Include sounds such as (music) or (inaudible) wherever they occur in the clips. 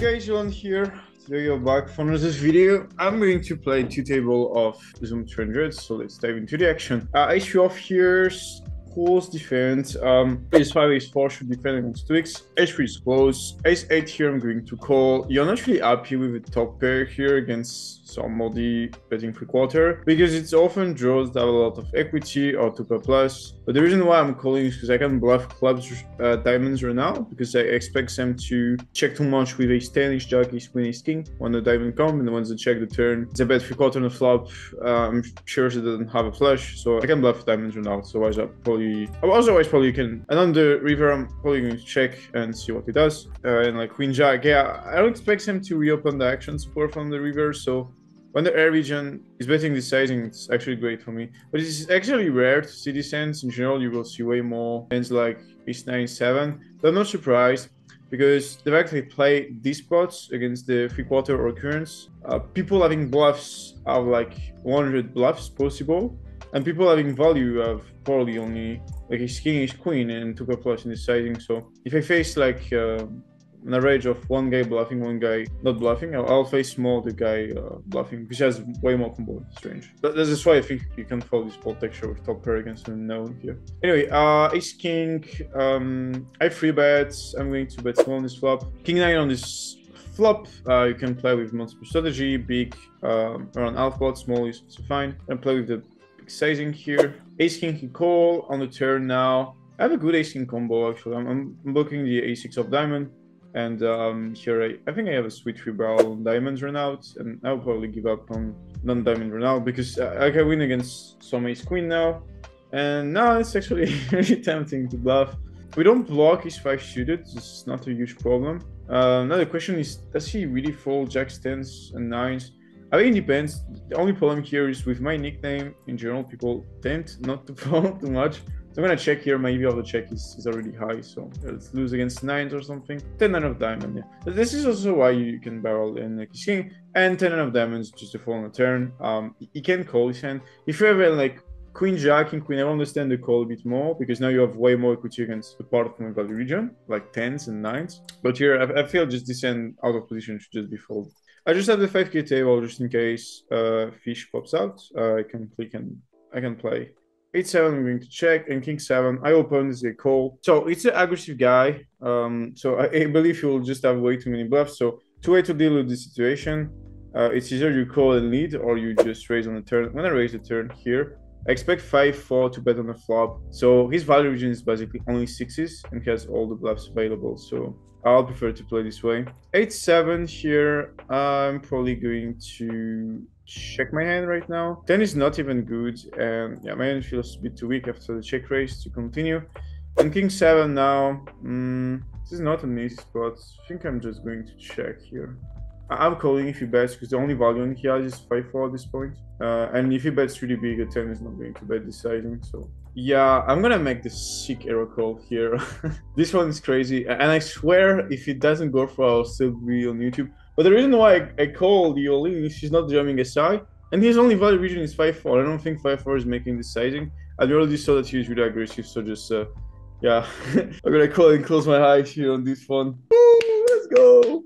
guys, Yolan here. Today you're back for another video. I'm going to play two table of Zoom 300, so let's dive into the action. Uh, HV off here, close defense. Um, 5, ace 4 should defend against 2x. H3 is close. Ace 8 here I'm going to call. You're not really happy with the top pair here against somebody betting three quarter because it's often draws that have a lot of equity or two per plus. But the reason why I'm calling is because I can bluff clubs uh, diamonds right now because I expect them to check too much with ace 10, ace jack, ace queen, ace king when the diamond come and once they check the turn, they bet three quarter on the flop. Uh, I'm sure she doesn't have a flush, so I can bluff diamonds right now. So I probably, otherwise probably you can. And on the river, I'm probably going to check and see what he does. Uh, and like queen jack, yeah, I don't expect him to reopen the action support from the river, so when the air region is betting the sizing, it's actually great for me. But it's actually rare to see these hands. In general, you will see way more hands like Ace 9, 7. But I'm not surprised because the fact they play these spots against the three quarter occurrence, uh, people having bluffs have like 100 bluffs possible, and people having value have only like a king, ace queen, and took a plus in the sizing. So if I face like uh, an average of one guy bluffing, one guy not bluffing. I'll, I'll face more the guy uh, bluffing, which has way more combo range. But that's why I think you can follow this ball texture with top pair against the known here. Anyway, uh, ace king. Um, I free bets. I'm going to bet small on this flop. King nine on this flop. Uh, you can play with multiple strategy, big um, around half pot, small is fine. And play with the sizing here. Ace king can call on the turn now. I have a good ace king combo actually. I'm, I'm looking the a6 of diamond. And um, here I, I think I have a sweet three barrel diamonds run out, and I'll probably give up on non diamond run out because I, I can win against some ace queen now. And now it's actually (laughs) really tempting to bluff. We don't block his five suited, it's not a huge problem. Uh, now the question is, does he really fold jacks, tens, and nines? I mean, it depends. The only problem here is with my nickname, in general, people tend not to (laughs) fold too much. So I'm gonna check here, maybe all the check is, is already high, so let's lose against nines or something. 10 9 of diamond, yeah. This is also why you can barrel in like king, and 10 9 of diamonds just to fall on a turn. Um, you can call his hand. If you have like queen jack and queen, I understand the call a bit more because now you have way more equity against the part of the value region, like tens and nines. But here, I, I feel just this hand out of position should just be folded. I just have the 5k table just in case uh, fish pops out. Uh, I can click and I can play. 8-7 I'm going to check and king 7 I open this a call. So it's an aggressive guy um, so I, I, believe he will just have way too many bluffs. So two way to deal with this situation uh, it's either you call and lead or you just raise on the turn. When I'm raise the turn here I expect 5-4 to bet on the flop. So his value region is basically only sixes and has all the bluffs available so I'll prefer to play this way 8-7 here I'm probably going to check my hand right now. 10 is not even good, and yeah, my hand feels a bit too weak after the check raise to continue. And king 7 now, mm, this is not an easy spot. I think I'm just going to check here. I'm calling if he bets because the only value he has is 5-4 at this point. Uh, and if he bets really big, a 10 is not going to bet deciding, so... Yeah, I'm gonna make the sick error call here. (laughs) this one is crazy, and I swear if it doesn't go for, I'll still be on YouTube. But the reason why I, I call the Oli is she's not jamming SI, and his only value region is 5-4. I don't think 5-4 is making this sizing. I already saw that he was really aggressive, so just, uh, yeah. (laughs) I'm gonna call and close my eyes here on this one. Woo, let's go!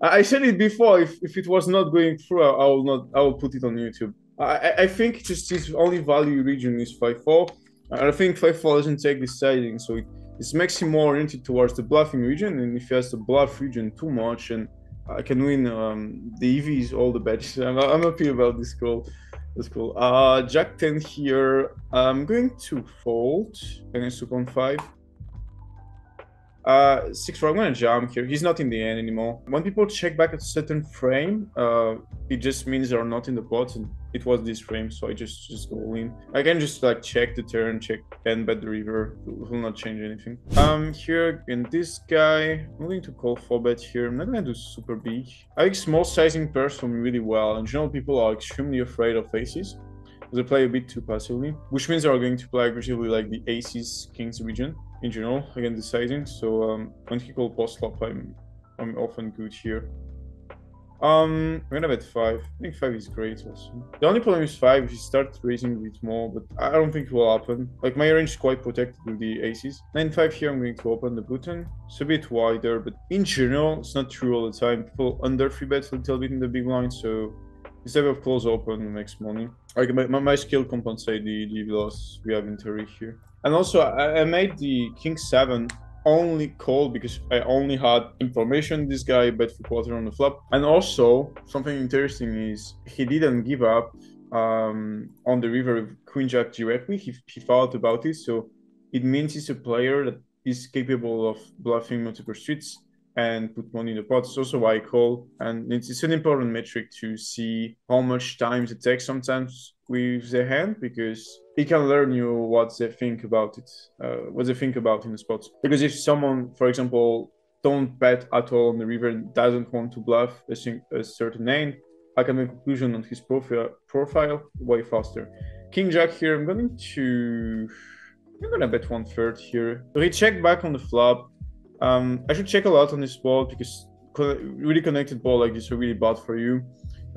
I, I said it before, if, if it was not going through, I, I will not, I will put it on YouTube. I, I think just his only value region is 5-4. I think 5-4 doesn't take this sizing, so it, it makes him more oriented towards the bluffing region, and if he has the bluff region too much and I can win um, the EVs, all the badges. (laughs) I'm, I'm happy about this call. That's cool. Uh, Jack 10 here. I'm going to fold against 2.5. Uh, 6 4, I'm gonna jump here. He's not in the end anymore. When people check back at a certain frame, uh, it just means they're not in the pot and it was this frame, so I just just go in. I can just like check the turn, check and bet the river. It will not change anything. Um, here in this guy, I'm going to call 4 bet here. I'm not gonna do super big. I think small sizing pairs for me really well. In general, people are extremely afraid of aces. They play a bit too passively, which means they're going to play aggressively like the aces, kings region in general, again the sizing. So um, when he call post flop, I'm I'm often good here. Um, I'm gonna bet five. I think five is great also. The only problem is five, if you start raising bit more, but I don't think it will happen. Like my range is quite protected with the aces. Nine five here, I'm going to open the button. It's a bit wider, but in general, it's not true all the time. People under free bets a little bit in the big line, so instead of close open makes money. Like my, my skill compensate the, the loss we have in theory here. And also I, I made the king seven only call because I only had information this guy bet for quarter on the flop. And also something interesting is he didn't give up um, on the river with Queen Jack directly. He, he thought about it. So it means he's a player that is capable of bluffing multiple streets and put money in the pot. It's also why I call. And it's, it's an important metric to see how much time it takes sometimes with the hand because it can learn you what they think about it, uh, what they think about in the spots. Because if someone, for example, don't bet at all on the river and doesn't want to bluff a, a certain name, I can make a conclusion on his profile profile way faster. King Jack here, I'm going to I'm gonna bet one third here. Recheck back on the flop. Um, I should check a lot on this ball because really connected ball like this are really bad for you.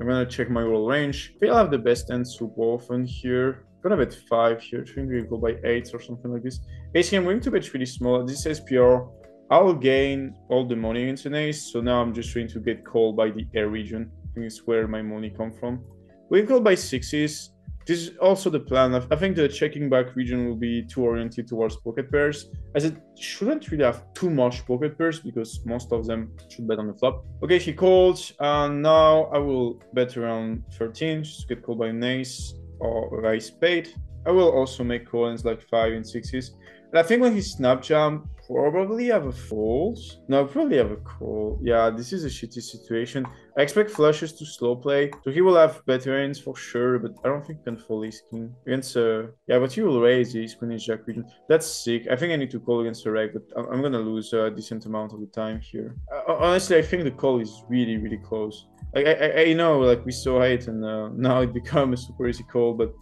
I'm gonna check my roll range. I will have the best end super often here. I'm gonna bet five here. I think we go by eight or something like this. Basically, I'm going to bet really small. This is SPR. I'll gain all the money against an ace. So now I'm just trying to get called by the air region. I think it's where my money come from. We call by sixes. This is also the plan. I think the checking back region will be too oriented towards pocket pairs, as it shouldn't really have too much pocket pairs because most of them should bet on the flop. Okay, he called, and now I will bet around 13, just get called by an ace or a spade. I will also make callings like 5 and 6s. And I think when he snap jump, probably have a fold. No, probably have a call. Yeah, this is a shitty situation. I expect flushes to slow play, so he will have better ends for sure, but I don't think can fold his king. Against uh yeah, but he will raise his queen is jack. That's sick. I think I need to call against the reg, but I'm gonna lose a decent amount of the time here. Uh, honestly, I think the call is really, really close. Like I, I, I know, like we saw it, and uh, (laughs) now it become a super easy call, but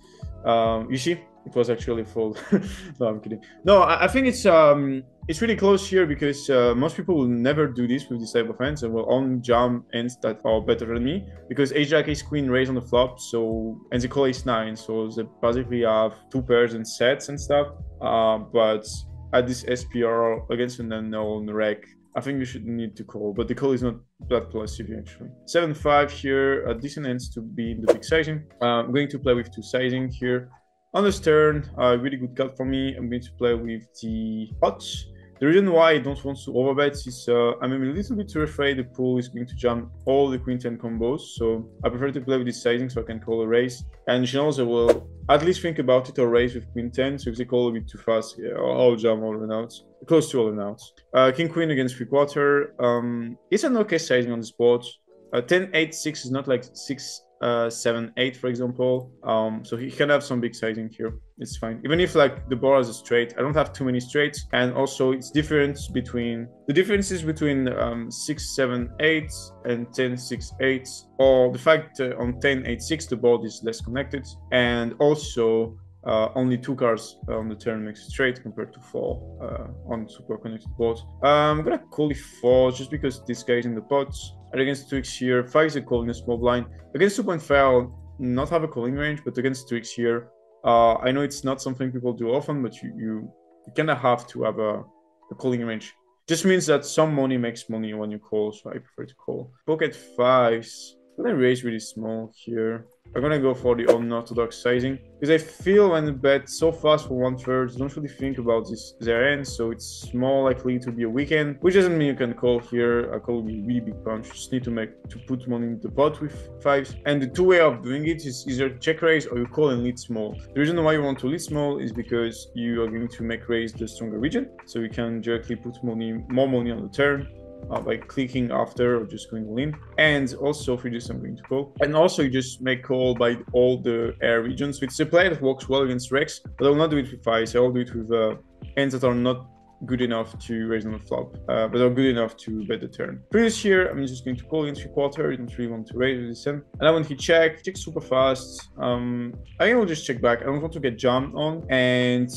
um, you see, it was actually full. (laughs) no, I'm kidding. No, I, think it's um it's really close here because uh, most people will never do this with this type of hands and will only jump ends that are better than me because ace ace queen raise on the flop so and they call ace nine so they basically have two pairs and sets and stuff. Uh, but at this SPR against an unknown rec, I think you should need to call, but the call is not that CV actually. 7-5 here, a decent ends to be in the big sizing. Uh, I'm going to play with two sizing here. On this turn, a really good cut for me. I'm going to play with the pots. The reason why I don't want to overbet is uh, I'm a little bit too afraid the pool is going to jump all the queen 10 combos. So I prefer to play with this sizing so I can call a raise. And she also will at least think about it or raise with queen 10. So if they call a bit too fast, yeah, I'll jump all the outs. Close to all the outs. Uh, king queen against three quarter. Um, it's an okay sizing on the spot. Uh, 10 8 6 is not like 6 uh, seven, eight, for example. Um, so he can have some big sizing here. It's fine. Even if like the board is a straight, I don't have too many straights. And also it's difference between the differences between um, six, seven, eight and 10, six, eight, or the fact uh, on 10, eight, six, the board is less connected. And also uh, only two cards on the turn makes straight compared to four uh, on super connected boards. Um, I'm gonna call it four just because this guy is in the pots. And against Twix here, five is a calling a small blind. Against 2.5, not have a calling range, but against Twix here, uh, I know it's not something people do often, but you you, you kind of have to have a, a calling range. Just means that some money makes money when you call, so I prefer to call. Pocket fives. I'm gonna raise really small here. I'm gonna go for the unorthodox sizing because I feel when the bet so fast for one third, don't really think about this their end, so it's more likely to be a weekend, which doesn't mean you can call here. A call be really big punch. You just need to make to put money in the pot with fives. And the two way of doing it is either check raise or you call and lead small. The reason why you want to lead small is because you are going to make raise the stronger region, so you can directly put money more money on the turn uh, by clicking after or just going in. And also for this, I'm going to call. And also you just make call by all the air regions, is a play that works well against regs, but I will not do it with Ice. I will do it with uh, ends that are not good enough to raise on the flop, uh, but are good enough to bet the turn. Previous here, I'm just going to call in three quarter. I don't really want to raise this in. And then when he check, check super fast. Um, I will just check back. I don't want to get jumped on, and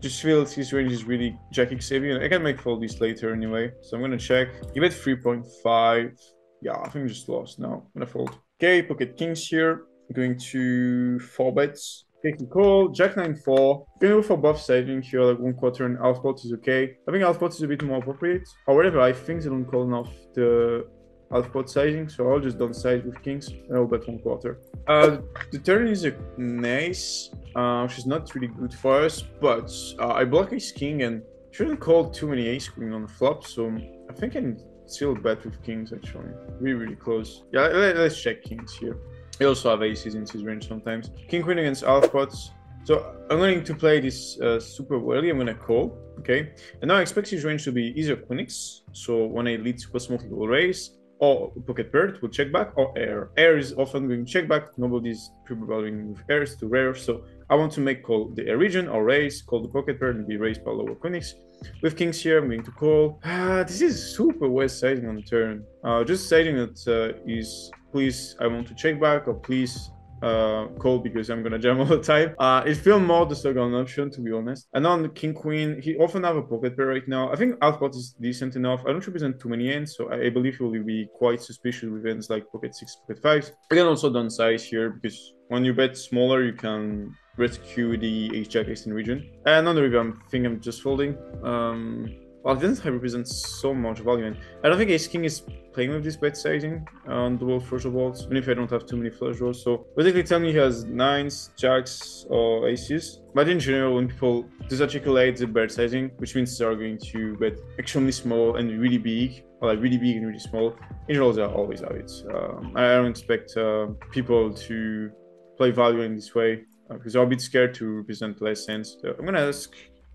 just feel his range is really jacking savvy. And I can make fold this later anyway. So I'm gonna check. Give it 3.5. Yeah, I think just lost now. I'm gonna fold. Okay, pocket kings here. Going to four bets. Take a call, Jack 9 4. Going go for buff saving here, like one quarter and pot is okay. I think pot is a bit more appropriate. However, I think they don't call enough the pot sizing, so I'll just downsize with kings and I'll bet one quarter. Uh, the turn is a nice, uh, which is not really good for us, but uh, I block ace king and shouldn't call too many ace queen on the flop, so I think I can still bet with kings actually. Really, really close. Yeah, let, us check kings here. He also have aces in his range sometimes. King queen against half pots. So I'm going to play this uh, super early. I'm going to call, okay? And now I expect his range to be either queen-x, so when I lead super small, he will raise, or pocket bird will check back, or air. Air is often going to check back. Nobody's pre-valuing with airs to rare, so I want to make call the air region or raise, call the pocket bird and be raised by lower queen-x. With kings here, I'm going to call. Ah, this is super west siding on the turn. Uh, just siding that uh, is please, I want to check back, or please uh, call because I'm gonna (laughs) jam all the time. Uh, it feels more the second option to be honest. And on king queen, he often have a pocket pair right now. I think output is decent enough. I don't represent too many ends, so I, believe he will be quite suspicious with ends like pocket six, pocket five. I can also downsize here because when you bet smaller, you can rescue the ace jack region. And on the river, I think I'm just folding. Um, well, it doesn't represent so much value, and I don't think Ace King is playing with this bet sizing on dual flush vaults, even if I don't have too many flush draws. So basically, tell me he has nines, jacks, or aces. But in general, when people disarticulate the bet sizing, which means they are going to bet extremely small and really big, or like really big and really small, in general, they are always it. Um, I don't expect uh, people to play value in this way uh, because they're a bit scared to represent less sense. So I'm gonna ask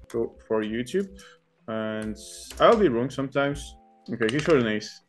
for YouTube. And I'll be wrong sometimes. Okay, he showed an ace.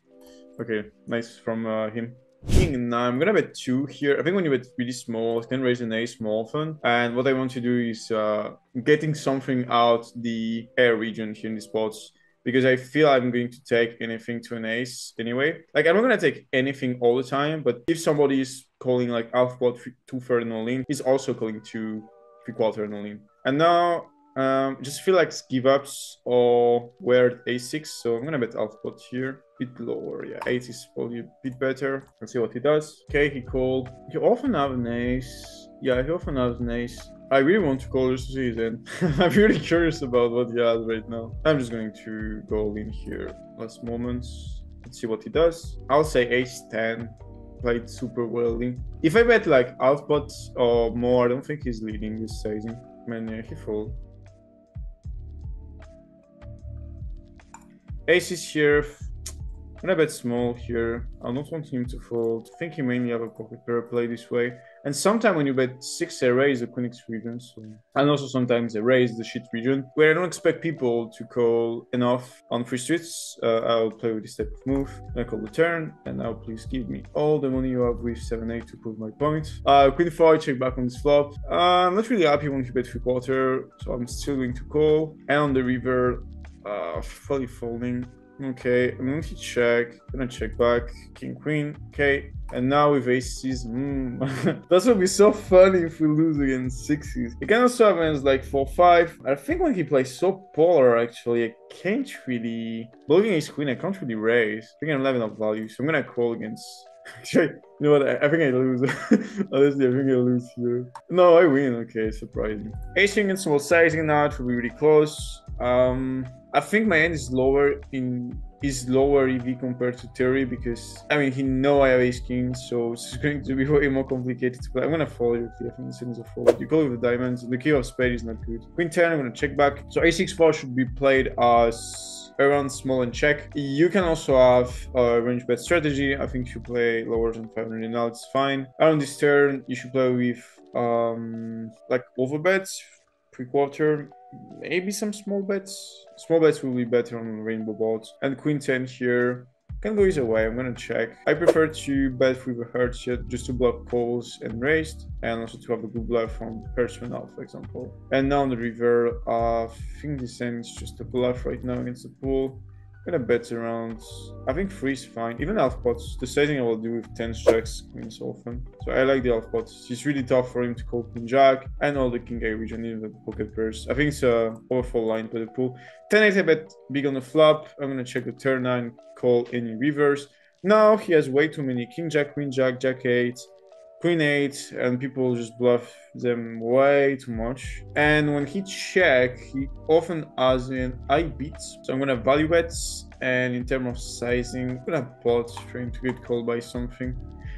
Okay, nice from uh, him. King, now I'm gonna bet two here. I think when you bet really small, it can raise an ace more often. And what I want to do is uh, getting something out the air region here in the spots because I feel I'm going to take anything to an ace anyway. Like I'm not gonna take anything all the time, but if somebody is calling like half pot two third and all in, he's also calling two three quarter and all in. And now um, just feel like give ups or weird a6, so I'm gonna bet output here. Bit lower, yeah, 8 is probably a bit better. Let's see what he does. Okay, he called. He often have an ace. Yeah, he often has an ace. I really want to call this (laughs) end. I'm really curious about what he has right now. I'm just going to go in here. Last moments. Let's see what he does. I'll say ace 10 played super well. If I bet like output or more, I don't think he's leading this season. Man, yeah, he fold. Ace is here. I'm a bit small here. I don't want him to fold. I think he mainly have a pocket pair play this way. And sometimes when you bet 6 I raise the queen x region. So. And also sometimes raise the shit region. Where I don't expect people to call enough on free streets. Uh, I'll play with this type of move. I call the turn. And now please give me all the money you have with 7-8 to prove my point. Uh, queen 4, I check back on this flop. Uh, I'm not really happy when he bet 3 quarter. So I'm still going to call. And on the river, uh, fully folding. Okay, I'm going to check. Gonna check back. King, queen. Okay, and now with aces. Mm. (laughs) that would be so funny if we lose against sixes. He can also have hands like 4 5. I think when he plays so polar, actually, I can't really. Looking ace queen, I can't really raise. I think I'm 11 of value, so I'm gonna call against. (laughs) you know what? I, I think I lose. (laughs) Honestly, I think I lose here. No, I win. Okay, surprising. Ace against small sizing now, will be really close. Um, I think my end is lower in is lower EV compared to Terry because I mean he know I have ace king, so it's (laughs) going to be way more complicated to play. I'm gonna follow your key. I think this is a fold. You go with the diamonds. The key of spade is not good. Queen 10, I'm gonna check back. So a6 4 should be played as around small and check. You can also have a range bet strategy. I think you play lower than 500 now, it's fine. Around this turn, you should play with um like overbets, pre quarter maybe some small bets. Small bets will be better on rainbow boards. And queen 10 here can go either way. I'm gonna check. I prefer to bet with a heart yet just to block calls and raised, and also to have a good bluff from person out, for example. And now on the river, uh, I think this end is just a bluff right now against the pool gonna bet around. I think three is fine. Even half pots. The setting I will do with 10 jacks queens often. So I like the half pots. It's really tough for him to call queen jack and all the king a region, even the pocket pairs. I think it's a powerful line for the pool. 10 8 I bet big on the flop. I'm gonna check the turn 9, call any reverse. now he has way too many king jack, queen jack, jack eight, queen eight, and people just bluff them way too much. And when he check, he often has an i beat So I'm gonna value bets, and in terms of sizing, I'm gonna pot trying to get called by something.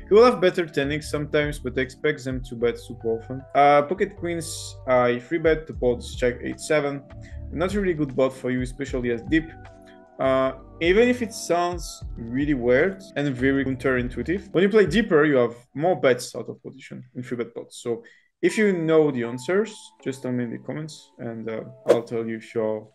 He will have better 10x sometimes, but I expect them to bet super often. Uh, pocket queens, I free bet to pot check 8-7. Not a really good bot for you, especially as deep. Uh, even if it sounds really weird and very counterintuitive, when you play deeper, you have more bets out of position in free bet pots. So if you know the answers, just tell me in the comments and uh, I'll tell you if you're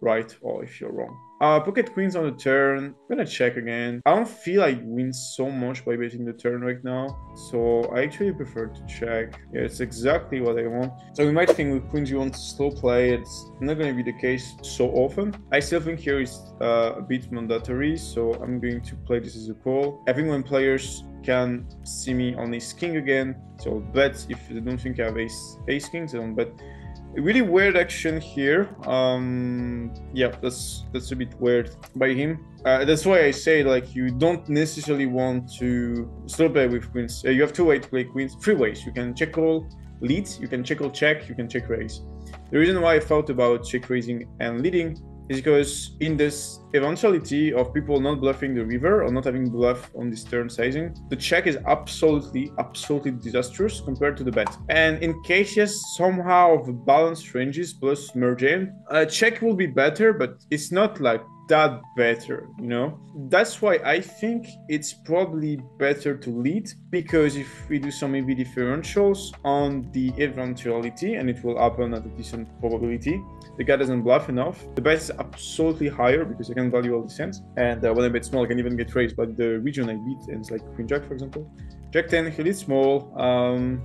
right or if you're wrong. Uh, pocket queens on the turn. I'm gonna check again. I don't feel I win so much by betting the turn right now, so I actually prefer to check. Yeah, it's exactly what I want. So you might think with queens you want to slow play. It's not gonna be the case so often. I still think here is uh, a bit mandatory, so I'm going to play this as a call. I think when players can see me on ace king again, so bet if they don't think I have ace ace kings, I don't bet really weird action here. Um, yeah, that's that's a bit weird by him. Uh, that's why I say like you don't necessarily want to slow play with queens. Uh, you have two ways to play queens. Three ways. You can check all leads. You can check all check. You can check raise. The reason why I thought about check raising and leading is because in this eventuality of people not bluffing the river or not having bluff on this turn sizing, the check is absolutely, absolutely disastrous compared to the bet. And in cases somehow of balanced ranges plus merge in, a check will be better, but it's not like that better, you know? That's why I think it's probably better to lead because if we do some EV differentials on the eventuality and it will happen at a decent probability, the guy doesn't bluff enough. The bet is absolutely higher because I can value all the cents. And uh, when I bet small, I can even get raised. But the region I beat ends like Queen Jack, for example. Jack 10, he leads small. Um,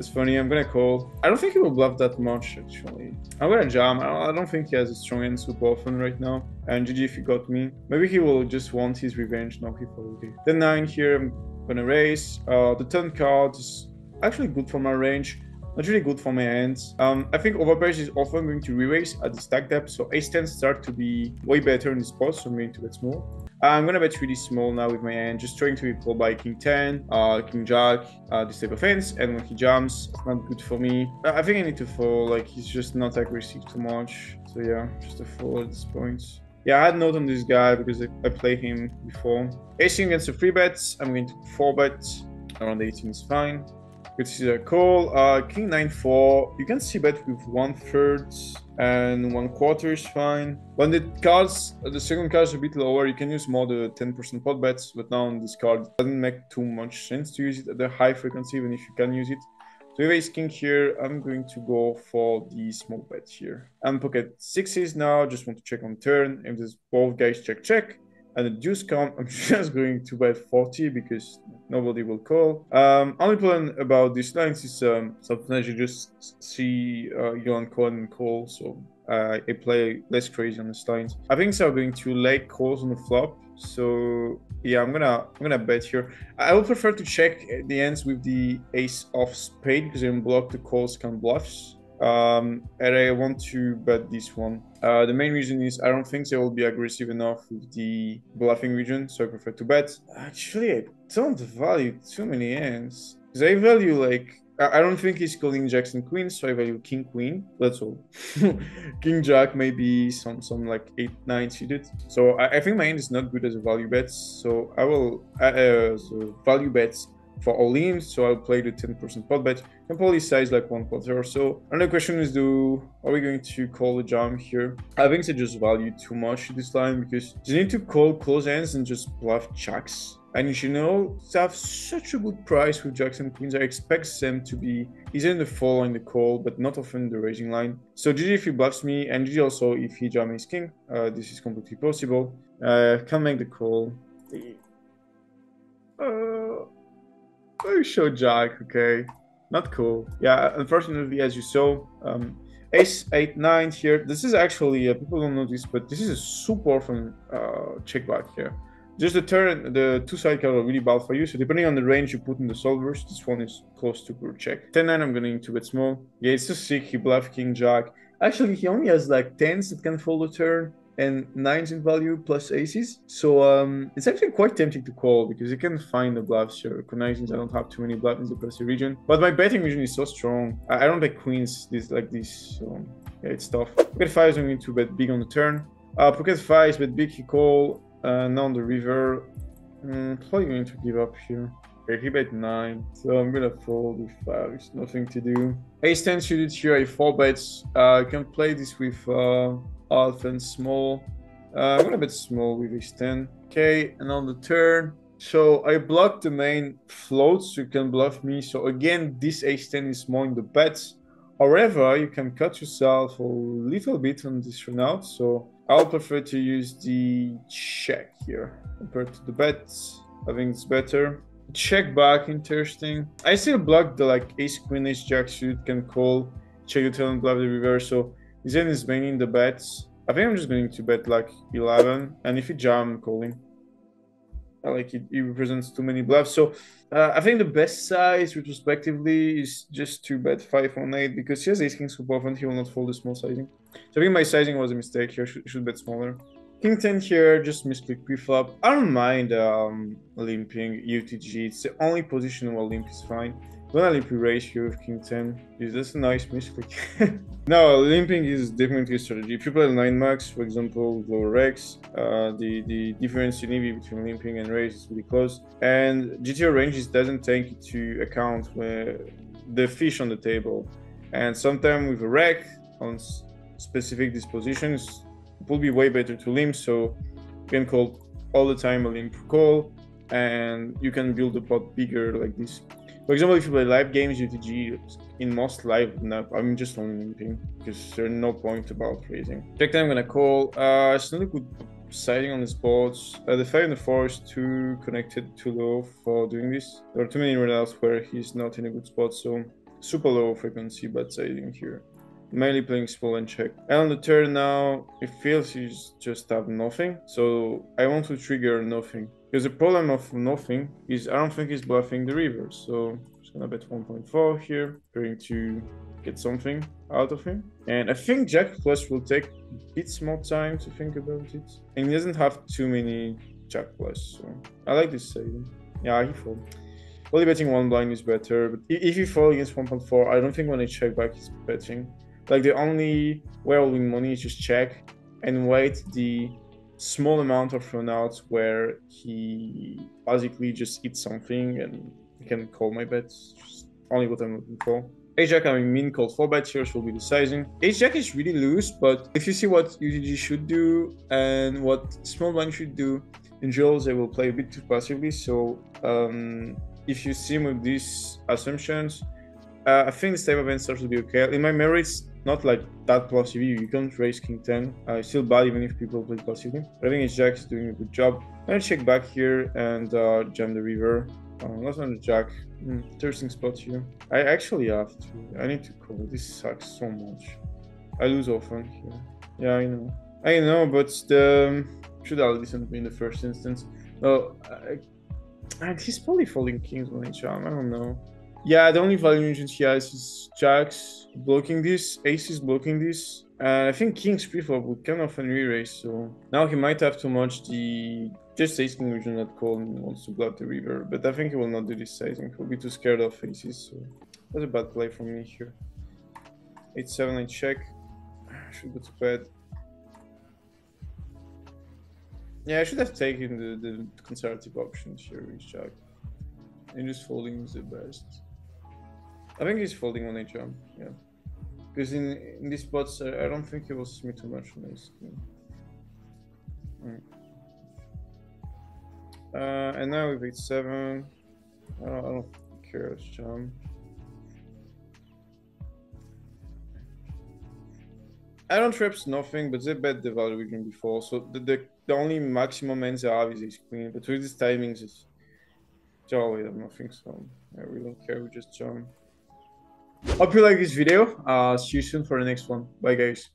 it's funny. I'm gonna call. I don't think he will bluff that much actually. I'm gonna jam. I don't think he has a strong end super often right now. And GG if he got me. Maybe he will just want his revenge. No, he probably. The nine here. I'm gonna raise. Uh, the 10 card is actually good for my range. Not really good for my hands. Um, I think overpairs is often going to re-raise at the stack depth, so ace 10 start to be way better in this spot, so I'm going to bet small. I'm gonna bet really small now with my hand, just trying to be called by king 10, uh, king jack, uh, this type of hands, and when he jumps, it's not good for me. I think I need to fall, like he's just not aggressive too much. So yeah, just a fall at this point. Yeah, I had note on this guy because I, I played him before. Acing against the free bets, I'm going to 4 bet. Around 18 is fine. Good is a call. Uh, King 9-4. You can see bet with one third and one quarter is fine. When the cards, the second card is a bit lower, you can use more the 10% pot bets, but now on this card, doesn't make too much sense to use it at the high frequency, even if you can use it. So ace king here, I'm going to go for the small bet here. And pocket sixes now, just want to check on turn. If there's both guys check check, and the deuce come, (laughs) I'm just going to bet 40 because nobody will call. Um, only plan about these lines is um, sometimes you just see uh, Yolan Cohen call, so uh, I play less crazy on the lines. I think so. I'm going to lay calls on the flop. So yeah, I'm gonna I'm gonna bet here. I would prefer to check the ends with the ace of spade because I can block the calls can bluffs. Um, and I want to bet this one. Uh, the main reason is I don't think they will be aggressive enough with the bluffing region, so I prefer to bet. Actually, I don't value too many hands. I value like I don't think he's calling Jackson Queen, so I value King Queen. That's all. (laughs) King Jack maybe some some like eight nine suited. So I, I think my hand is not good as a value bet. So I will uh, value bets for all in, so I'll play the 10% pot bet. and probably size like one quarter or so. Another question is do are we going to call the jam here? I think they just value too much this line because you need to call close ends and just bluff jacks. And you should know they have such a good price with jacks and queens. I expect them to be easier in the fall and the call, but not often the raising line. So GG if he bluffs me, and GG also if he jam his king. Uh, this is completely possible. Uh, can make the call. Uh, I show Jack, okay. Not cool. Yeah, unfortunately, as you saw, um, ace 8 9 here. This is actually, uh, people don't this, but this is a super often uh, check back here. Just the turn, the two side card are really bad for you. So depending on the range you put in the solvers, this one is close to pure check. 10 9, I'm going to bet small. Yeah, it's so sick. He bluff king jack. Actually, he only has like 10s that can fold a turn and nines in value plus aces. So um, it's actually quite tempting to call because you can find the bluffs here. Recognizing I don't have too many bluffs in the region, but my betting region is so strong. I, I don't like queens this like this, so yeah, it's tough. Pocket five is going to bet big on the turn. Uh, pocket five is bet big, he call. Uh, now on the river, mm, probably going to give up here. Okay, he bet 9, so I'm gonna fold with 5, there's nothing to do. Ace 10 suited here, I 4 bets. Uh, I can play this with uh, half and small. Uh, I'm gonna small with ace 10. Okay, and on the turn, so I block the main floats, you can bluff me. So again, this ace 10 is more in the bets. However, you can cut yourself a little bit on this run out, so I'll prefer to use the check here compared to the bets. I think it's better. Check back, interesting. I still block the like ace queen ace jack suit can call, check the turn, bluff the reverse. So Zen is mainly in the bets. I think I'm just going to bet like 11, and if he jam, I'm calling. I like it, it represents too many bluffs. So uh, I think the best size, retrospectively, is just to bet 5 on 8 because he has ace king super often, he will not fold the small sizing. So I think my sizing was a mistake here, should, should bet smaller. King 10 here, just misclick preflop. I don't mind um, limping UTG. It's the only position where limp is fine. Gonna limp raise here with King 10. Is this a nice misclick? (laughs) no, limping is definitely a strategy. If you play 9 max, for example, lower X, uh, the, the difference in EV between limping and raise is really close. And GTO ranges doesn't take into account the fish on the table. And sometimes with a rack on specific dispositions, it will be way better to limp. So you can call all the time a limp call, and you can build the pot bigger like this. For example, if you play live games, UTG in most live I'm just only limping because there's no point about raising. Check time I'm gonna call. Uh, it's not a good sizing on the spots. Uh, the five and the four is too connected too low for doing this. There are too many runouts where he's not in a good spot, so super low frequency but sizing here mainly playing small and check. And on the turn now, it feels he's just have nothing. So I want to trigger nothing. Because the problem of nothing is I don't think he's bluffing the river. So I'm just gonna bet 1.4 here, trying to get something out of him. And I think Jack plus will take a bit more time to think about it. And he doesn't have too many Jack plus, so I like this saving. Yeah, he fold. Only betting one blind is better, but if you fall against 1.4, I don't think when I check back he's betting. Like the only way I'll win money is just check and wait the small amount of runouts where he basically just eats something and I can call my bets. Just only what I'm looking for. Ajax, I mean, called 4 bets here, will be the sizing. Ajax is really loose, but if you see what UTG should do and what small blind should do, in drills they will play a bit too passively. So um, if you see with these assumptions, uh, I think this type of starts to be okay. In my merits, not like that plus EV. You can't raise king 10. Uh, still bad even if people play plus I think is doing a good job. I'm gonna check back here and uh, jam the river. Uh, not on the jack. Mm, interesting spot here. I actually have to. I need to call. This sucks so much. I lose often here. Yeah, I know. I know, but the um, should listened to me in the first instance. No, I, and he's probably folding kings on I jam. I don't know. Yeah, the only value engine he has is jacks blocking this, aces blocking this. And I think king's preflop would kind of re-raise, so now he might have too much the just ace king region that call wants to block the river, but I think he will not do this sizing. He'll be too scared of aces, so that's a bad play from me here. 8-7 I check. (sighs) Should go to bed. Yeah, I should have taken the, the conservative options here with jack. And just folding is the best. I think he's folding when I jump, yeah. Because in, in these spots, I, I don't think he will me too much on this. Uh, and now with h7, I don't, I don't care, let's jump. I don't traps nothing, but they bet the value region before, so the, the, the only maximum ends I have is queen, but with these timings, it's jolly, I don't think so. I really don't care, we just jump. Hope you like this video. Uh, see you soon for the next one. Bye guys.